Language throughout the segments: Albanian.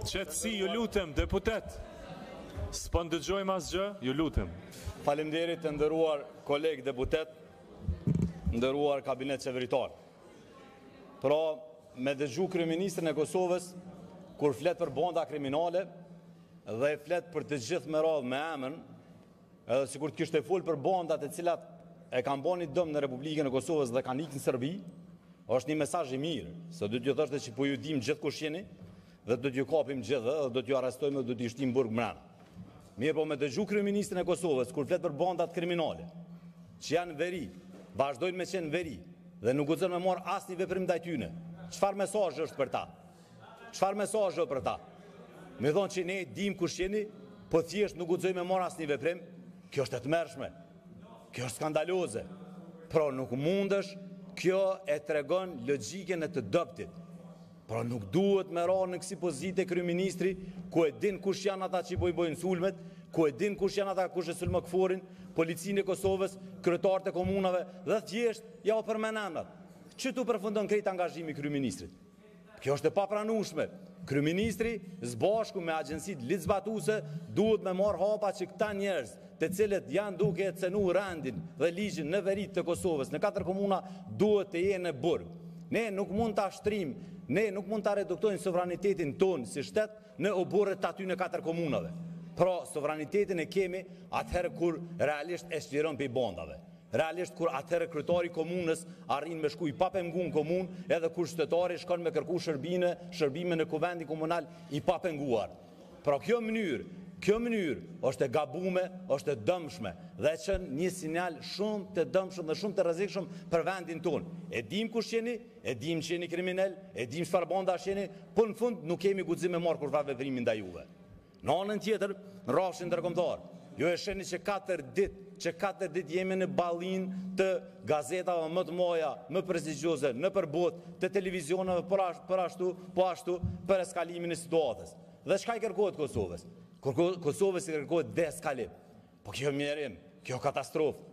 Qetësi, ju lutem, deputetë. S'po ndëgjojmë asgjë, ju lutem. Faleminderit të nderuar kolegë deputetë, nderuar kabinet qeveritar. Pra, me dëgju kryeministrin e Kosovës kur flet për banda kriminale dhe flet për të gjithë me radhë me emën, Edhe sikur të kishte fol për bandat të cilat e kanë ba një dëm në Republikën e Kosovës dhe kanë ikë në Serbi, është një mesazh i mirë, se do t'ju thoshte që po ju dim gjithë kush jeni dhe do t'ju kapim gjithë dhe do t'ju arrestojmë dhe do t'ju shtim n'burg mrena. Mirëpo me dëgju kryeministrin e Kosovës kur flet për bandat kriminale, që janë n'veri, vazhdojnë me qenë n'veri dhe nuk guxon me marr asnjë veprim ndaj tyne. Çfarë mesazhi është për ta? Çfarë mesazhi është për ta? Me thanë që ne dimë kush jeni, po thjesht nuk guxojmë me marr asnjë veprim? Kjo është e tmerrshme. Kjo është skandaloze. Pra nuk mundesh, kjo e tregon logjikën e të dobëtit. Pra nuk duhet me ra në kësi pozite kryeministri, ku e din kush janë ata që i bojnë bojnë sulmet, ku e din kush janë ata kush e sulmon KFOR-in, policinë e Kosovës, kryetarët e komunave, dhe thjesht jau përmend emnat. Qetu përfundon krejt angazhimi i kryeministrit. Kjo është e papranueshme. Kryeministri, së bashku me agjencitë ligjzbatuese, duhet me marrë hapa që këta njerëz, të cilët janë duke cenu rendin dhe ligjin në veri të Kosovës, në katër komuna, duhet të jenë në burg. Ne nuk mund ta shtrijmë, ne nuk mund ta reduktojmë sovranitetin tonë si shtet në oborret të atyne katër komunave. Pra, sovranitetin e kemi atëherë kur realisht e çliron prej bandave. Realisht kur atëherë kryetari i komunës arrin me shku i papengu në komunë edhe kur qytetari shkon me kërku shërbime, shërbime në kuvendin komunal i papenguar. Pra kjo mënyrë, kjo mënyrë është e gabume, është e dëmshme dhe çon një sinjal shumë të dëmshëm dhe shumë të rrezikshëm për vendin tonë. E dimë kush jeni, e dimë që jeni kriminelë, e dimë çfarë bandash jeni, por në fund nuk kemi guxim me marrë kurrfarë veprimi ndaj juve. Në anën tjetër, n'rrafshin ndërkombëtar. Ju e shihni që katër ditë, që katër ditë jemi në ballinë të gazetave më të mdhaja, më prestigjioze nëpër botë, të televizioneve por ashtu, por ashtu, po ashtu për eskalimin e situatës. Dhe çka i kërkohet Kosovës? Kur Kosovës i kërkohet deeskalim. Po kjo mjerim, kjo katastrofë.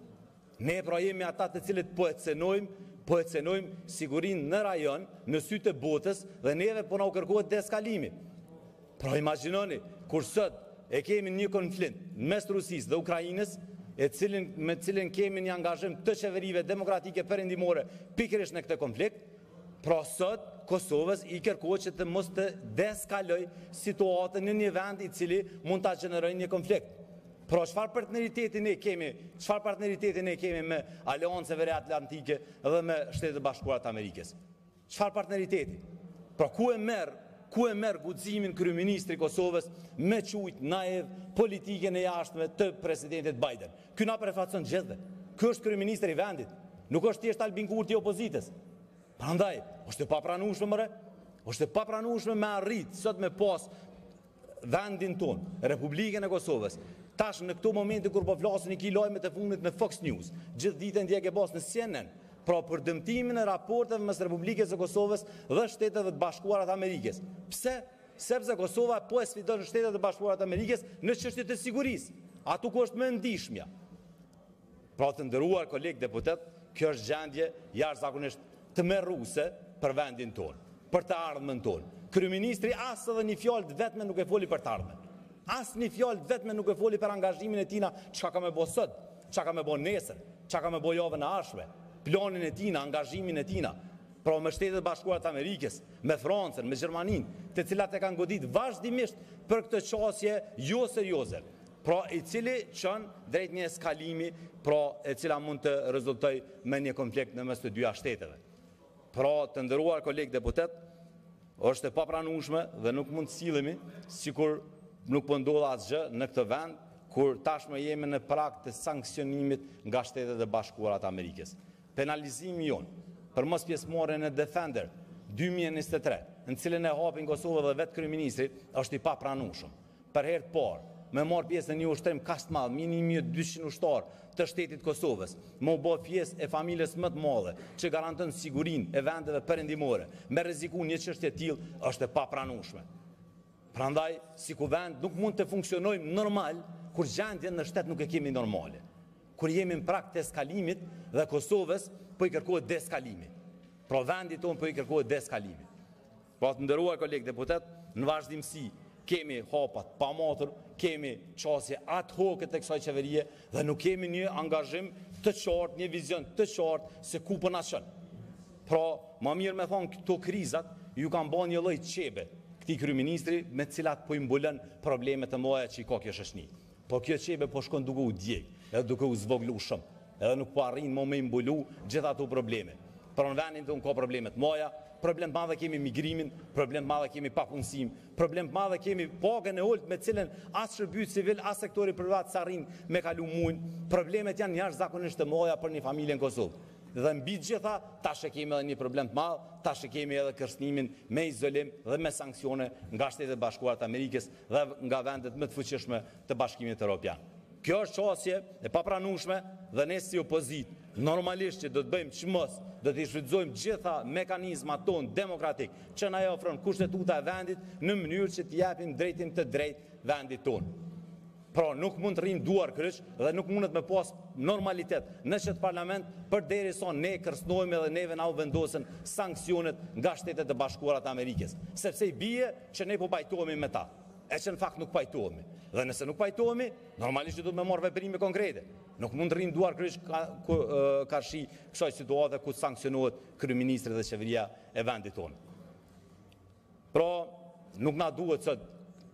Ne pra jemi ata të cilët po e cenojmë, po e cenojmë sigurinë në rajon, në sytë e botës dhe neve po na u kërkohet deeskalimi. Pra imagjinoni, kur sot e kemi një konflikt mes Rusisë dhe Ukrainës, e cilin, me cilin kemi një angazhim të qeverive demokratike perëndimore pikërisht në këtë konflikt, Pra sot, Kosovës i kërkohet që të mos të deeskalojë situatën në një vend i cili mund ta gjenerojë një konflikt. Pra çfarë partneriteti ne kemi, çfarë partneriteti ne kemi me Aleancën Veriatlantike dhe me Shtetet e Bashkuara të Amerikës? Çfarë partneriteti? Pra ku e merr, ku e merr guximin kryeministri i Kosovës me qujt naive politikën e jashtme të presidentit Biden? Ky na përfaqëson të gjithëve. Ky është kryeministër i vendit. Nuk është thjesht Albin Kurti i opozitës. Prandaj, është e papranueshme me arr, është e papranueshme me arrit sot me pas vendin ton, Republikën e Kosovës. Tash në këto momente kur po flasim i ki lajmet e fundit në Fox News, gjithë ditën dje ke pas në CNN, pra për dëmtimin e raporteve mes Republikës së Kosovës dhe Shteteve të Bashkuara të Amerikës. Pse? Sepse Kosova po i sfidon Shtetet e Bashkuara të Amerikës në çështje të sigurisë, aty ku është më e ndishmja. Pra të nderuar kolegë deputetë, kjo është gjendje jashtëzakonisht tmerruse për vendin tonë, për të ardhmen tonë. Kryeministri as edhe një fjalë të vetme nuk e foli për të ardhmen. As një fjalë të vetme nuk e foli për angazhimin e tina çka ka me bo sot, çka ka me bo nesër, çka ka me bo javën e ardhshme, planin e tina, angazhimin e tina, pra me Shtetet e Bashkuara të Amerikës, me Francën, me Gjermaninë, të cilat e kanë goditë vazhdimisht për këtë qasje joserioze, pra i cili çon drejt një eskalimi, pra e cila mund të rezultojë me një konflikt në mes të dyja shteteve. Pra të nderuar kolegë deputetë, është e papranueshme dhe nuk mund të sillemi sikur nuk po ndodh asgjë në këtë vend, kur tashmë jemi në prag të sanksionimit nga Shtetet e Bashkuara të Amerikës. Penalizimi jonë për mospjesëmarrje në Defender dy mijë e njëzet e tre, në të cilën e hapin Kosova dhe vetë kryeministri, është i papranueshëm. Për herë të parë, me marrë pjesë në një ushtrim kaq të madh mbi një mijë e dyqind ushtarë të shtetit të Kosovës, me u bo pjesë e familjes më të madhe që garanton sigurinë e vendeve perëndimore, me rreziku një çështje të tillë, është e papranueshme. Prandaj, si Kuvend nuk mund të funksionojmë normal kur gjendjen në shtet nuk e kemi normale. Kur jemi në prag të eskalimit dhe Kosovës po i kërkohet deeskalimi. Pra vendit tonë po i kërkohet deeskalimi. Po të nderuar kolegë deputetë, në vazhdimësi kemi hapa të pamatur, kemi qasje ad hoc të kësaj qeverie dhe nuk kemi një angazhim të qartë, një vizion të qartë se ku po na çon. Pra, ma mirë me thonë këto krizat, iu kanë bo një lloj qebe këtij kryeministri me të cilat po i mbulon problemet e mdhaja që i ka kjo shoqni. Po kjo qebe po shkon duke u djeg, edhe duke u zvoglu shumë, edhe nuk po arrin më me i mbulu gjithë ato probleme. Pra në vendin tonë ka probleme të mëdha, problem të madh e kemi migrimin, problem të madh e kemi papunësinë, problem të madh e kemi pagën e ulët me të cilën as shërbyesi civil, as sektori privat s'arrin me kalu muajin. Problemet janë jashtëzakonisht të mëdha për një familje në Kosovë. Dhe mbi të gjitha, tash e kemi edhe një problem të madh, tash e kemi edhe kërcënimin me izolim dhe me sanksione nga Shtetet e Bashkuara të Amerikës, dhe nga vendet më të fuqishme të Bashkimit Evropian. Kjo është qasje e papranueshme dhe ne si opozitë normalisht që do të bëjmë çmos, do të shfrytëzojmë gjitha mekanizmat tonë demokratik që na i ofron Kushtetuta e vendit në mënyrë që të japim drejtim të drejtë vendit tonë. Pra nuk mund të rrimë duar kryq dhe nuk mundet me pas normalitet në qëtë parlament përderisa ne kërcënohemi dhe neve na u vendosen sanksionet nga Shtetet e Bashkuara të Amerikës. Sepse i bie që ne po pajtohemi me ta, e që në fakt nuk pajtohemi. Dhe nëse nuk pajtohemi, normalisht që duhet me marrë veprime konkrete. Nuk mund të rrimë duar kryq karshi kësaj situate ku sanksionohet kryeministri dhe qeveria e vendit tonë. Pra, nuk na duhet sot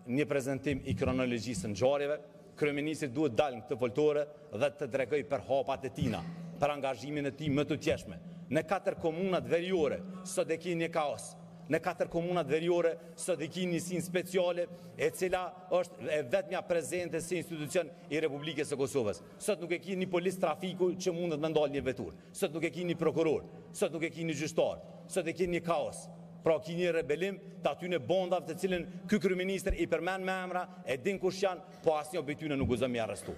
një prezentim i kronologjisë së ngjarjeve, Kryeministri duhet të dalë në këtë foltore dhe të tregojë për hapat e tina, për angazhimin e tij mëtutjeshme. Në katër komunat veriore sot e ki një kaos. Në katër komunat veriore sot e ki njësinë speciale e cila është e vetmja prezente si institucion i Republikës së Kosovës. Sot nuk e ki një polic trafiku që mundet me ndalë një veturë. Sot nuk e ki një prokuror, sot nuk e ki një gjyqtar, sot e ki një kaos. Pra ki një rebelim të atyne bandave të cilin ky kryeministër i përmend me emra, e din kush janë, po asnjë prej tyne nuk guxon me i arrestu.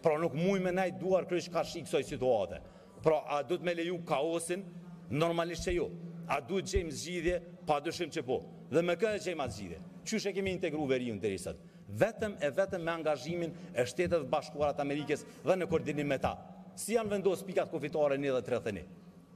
Pra nuk muj me nejt duar kryq karshi kësaj situate. Pra a duhet me leju kaosin? Normalisht që jo. A duhet gjejmë zgjidhje? Padyshim që po. Dhe me kë e gjejmë atë zgjidhje? Qysh e kemi integru veriun deri sot? Vetëm e vetëm me angazhimin e Shteteve të Bashkuara të Amerikës dhe në koordinim me ta. Si janë vendosë pikat kufitare një dhe tridhenji?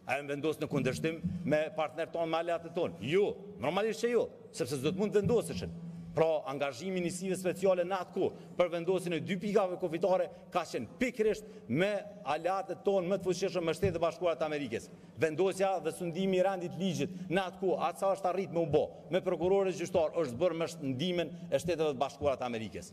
A janë vendosë në kundërshtim me partnerët tonë, me aleatët tonë? Jo, normalisht që jo, sepse s'do të mund të vendosëshin. Pra, angazhimi i njësive speciale në atë kohë për vendosjen e dy pikave kufitare ka qenë pikërisht me aleatët tonë më të fuqishëm me Shtetet e Bashkuara të Amerikës. Vendosja dhe sundimi i rendit e ligjit në atë kohë, atë sa është arrit me u bo, me prokurorë e gjyqtarë, është bërë me ndihmën e Shteteve të Bashkuara të Amerikës.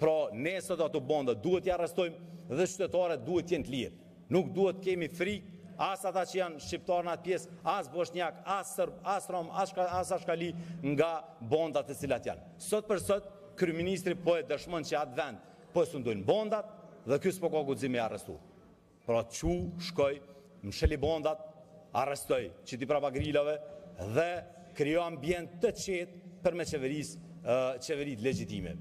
Pra, ne sot ato banda duhet t'i arrestojmë dhe qytetarët duhet t'jenë të lirë. Nuk duhet t'kenë frikë as ata që janë shqiptarë në atë pjesë, as boshnjak, as sërb, as rom, as ashkali nga bandat të cilat janë. Sot për sot, kryeministri po e dëshmon që atë vend po e sundojnë bandat dhe ky s'po ka guxim me i arrestu. Pra ço shko, msheli bondat, arrestoji, qiti prapa grilave dhe krijo ambient të qetë për me qeverisë qeveritë legjitime.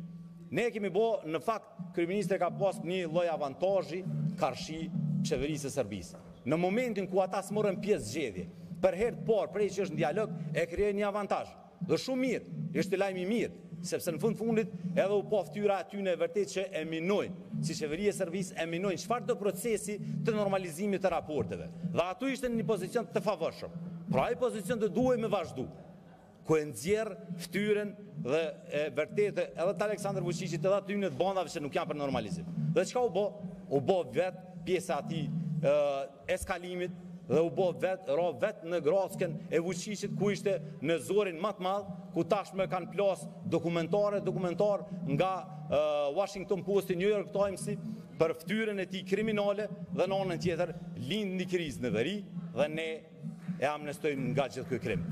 Ne kemi bo, në fakt, kryeministri ka pas një lloj avantazhi karshi qeverisë së Serbisë. Në momentin ku ata s'morën pjesë n'zgjedhje, për herë të parë prej që është në dialog, e krijoi një avantazh. Dhe shumë mirë, ishte lajm i mirë, sepse në fund fundit edhe u pa ftyra e tyne e vërtetë që e minojnë, si qeveria e Serbisë e minojnë çfarëdo procesi të normalizimit të raporteve. Dhe aty ishte në një pozicion të favorshëm. Pra ai pozicion do duhej me vazhdu, ku e nxjerr ftyrën dhe e vërtetë edhe të Aleksandër Vuçiqit edhe atyne të bandave që nuk janë për normalizim. Dhe çka u bo? U bo vetë pjesë e atij eskalimit dhe u bo vetë ra vetë në grackën e Vuçiqit ku ishte në zorin ma të madh ku tashmë kanë plas dokumentarë e dokumentar nga Washington Posti New York Timesi për ftyrën e tij kriminale dhe në anën tjetër lind një krizë në veri dhe ne e amnistojmë nga gjithë ky krim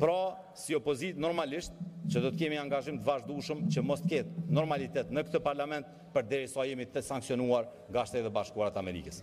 pra si opozitë normalisht që do të kemi angazhim të vazhdushëm që mos të ketë normalitet në këtë parlament Përderisa jemi të sanksionuar nga Shtetet e Bashkuara të Amerikës.